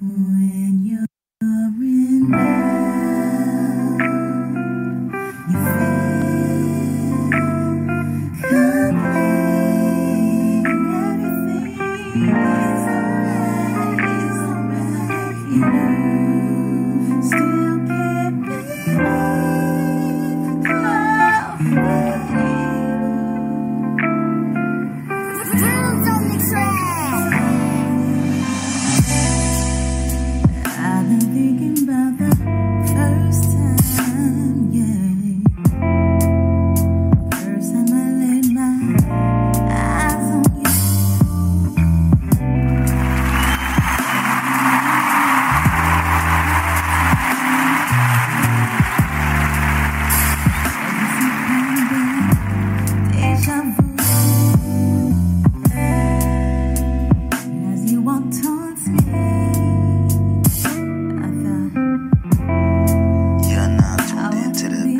When you're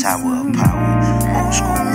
tower of power. Old school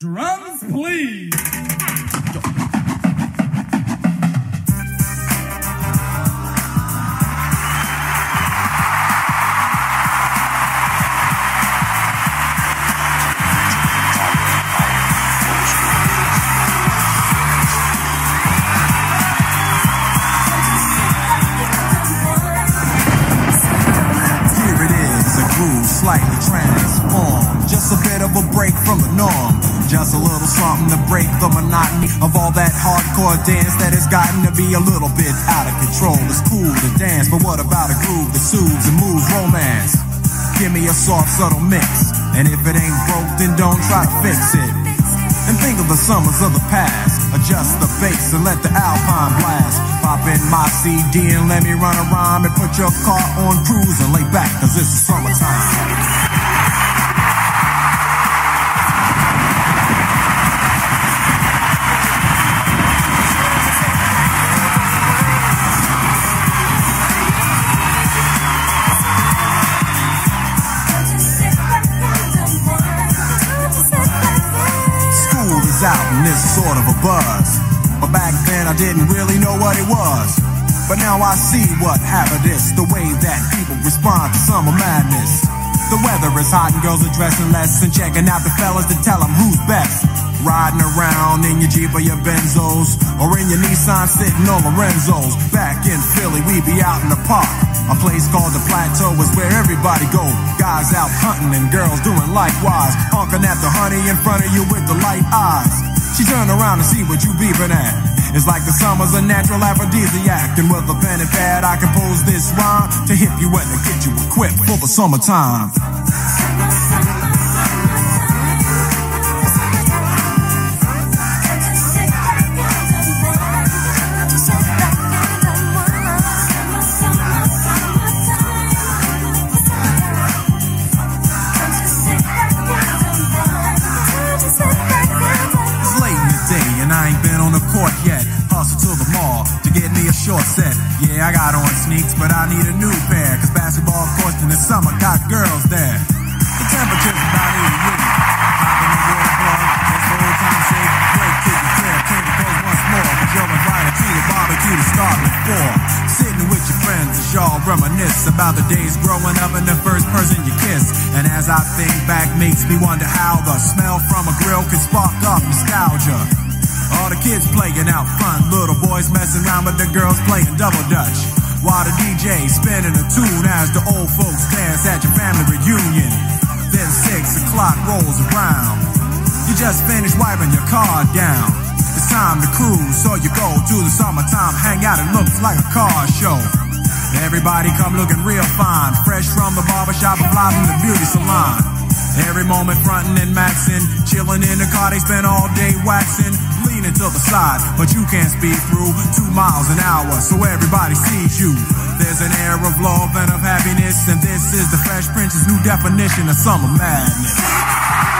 Drums, please. Here it is, a groove slightly transformed. Just a bit of a break from the norm. Just a little something to break the monotony of all that hardcore dance that has gotten to be a little bit out of control. It's cool to dance, but what about a groove that soothes and moves romance? Give me a soft, subtle mix. And if it ain't broke, then don't try to fix it. And think of the summers of the past. Adjust the bass and let the alpine blast. Pop in my CD and let me run around and put your car on cruise and lay back, cause it's the summertime. Out and it's sort of a buzz. But back then I didn't really know what it was. But now I see what happened is the way that people respond to summer madness. The weather is hot and girls are dressing less and checking out the fellas to tell them who's best. Riding around in your Jeep or your Benzos or in your Nissan sitting on Lorenzo's. Back in Philly, we be out in the park. A place called the Plateau is where everybody go. Guys out hunting and girls doing likewise. Honking at the honey in front of you with the light eyes. She turn around and see what you beeping at. It's like the summer's a natural aphrodisiac. And with a pen and pad, I compose this rhyme to hip you and to get you equipped for the summertime. On the court yet. Hustle to the mall to get me a short set. Yeah, I got on sneaks, but I need a new pair. Cause basketball courts in the summer got girls there. The temperature's about 80 degrees. Hop in the water plug, just for old time's sake. Break, kick, and tear, came to pose once more. Cause you're invited to the barbecue to start before. Sitting with your friends as y'all reminisce about the days growing up and the first person you kissed. And as I think back, makes me wonder how the smell from a grill can spark up nostalgia. All the kids playing out front, little boys messing around with the girls playing double dutch. while the DJ spinning a tune as the old folks dance at your family reunion. Then six o'clock rolls around. You just finished wiping your car down. It's time to cruise, so you go to the summertime hangout. It looks like a car show. Everybody come looking real fine, fresh from the barbershop and fly from the beauty salon. Every moment frontin' and maxin', chillin' in the car, they spend all day waxin', leaning to the side, but you can't speed through two miles an hour, so everybody sees you. There's an air of love and of happiness, and this is the Fresh Prince's new definition of summer madness.